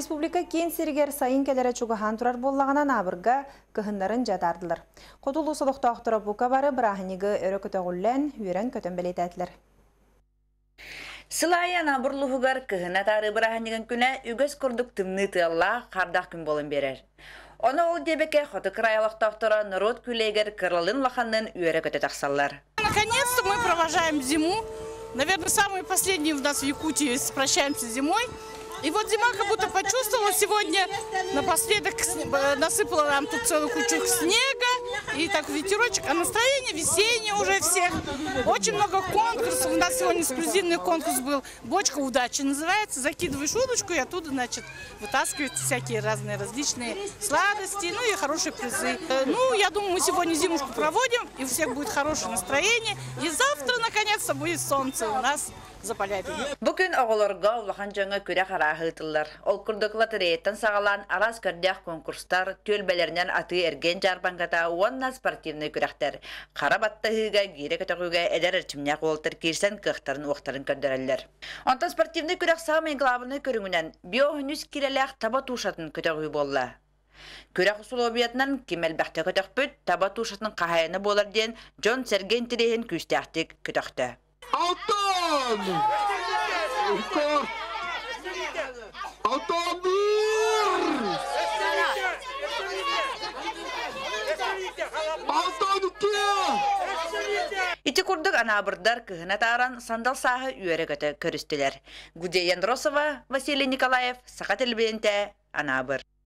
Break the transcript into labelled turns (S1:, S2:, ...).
S1: Республика кен сиригер сайын келері чугахан турар боллағынан абырға кыһыннарын жадардылар. Қотулу солықта ақтыра бұқа бары бірахынігі өрі көтөғіллән үйрен көтөн белетәділер.
S2: Сылайан абырлуһугар кыһына тары быраһанниган күнә үгөс курдук тымны тыалла кардах күн болын берер. Оны ол дебеке хоты краялыктактора народ күлегер кырлын лаханнын үйрө көтө таксаллар.
S3: Наконец-то мы провожаем зиму. Наверное, самый последний у нас в Якутии прощаемся с зимой. И вот зима как будто почувствовала сегодня, напоследок насыпала нам тут целую кучу снега, и так ветерочек, а настроение весеннее уже всех. Очень много конкурсов, у нас сегодня эксклюзивный конкурс был, бочка удачи называется, закидываешь удочку, и оттуда, значит, вытаскиваются всякие разные различные сладости, ну и хорошие призы. Э, Ну, я думаю, мы сегодня зимушку проводим, и у всех будет хорошее настроение, и завтра, наконец-то, будет солнце у нас.
S2: Бүгін оғыларға улахан жаңа күрә қарағытылар. Ол күрдіқла тірейттен сағалан арас көрдіяқ конкурстар, төлбелерінен аты эрген жарбангата уанна спортивный күрәқтер. Қара баттығыға, гире көтіғіға әдер әрчімнәқ олтыр кирсен кықтарын уақтарын көрдірәлер. Онтан спортивный күрәқ сағымен главыны көріңінен биоғынүс киреләқ таба тушатын көтіғі болла. Күрәк усулобиятынан кимел бәхті көтіқпіт таба тушатын қағайыны болар ден Джон Серген тирейін күстәқтік көтіқті.
S4: Алтон! Алтон iki!
S2: Ити курдук анабырдар кыһына тааран сандал сааһы үөрэ көтө көрүстүлер. Гудеян Росова, Василий Николаев, Сака телбиенте, анабыр.